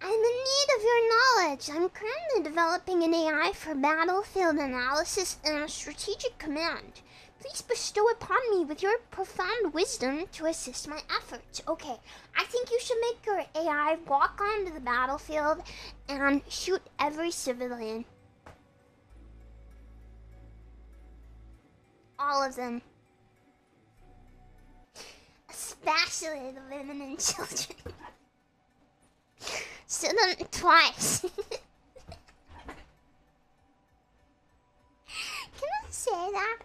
I'm in need of your knowledge. I'm currently developing an AI for battlefield analysis and strategic command. Please bestow upon me with your profound wisdom to assist my efforts. Okay, I think you should make your AI walk onto the battlefield and shoot every civilian. All of them. Especially the women and children. Shoot them twice. Can I say that?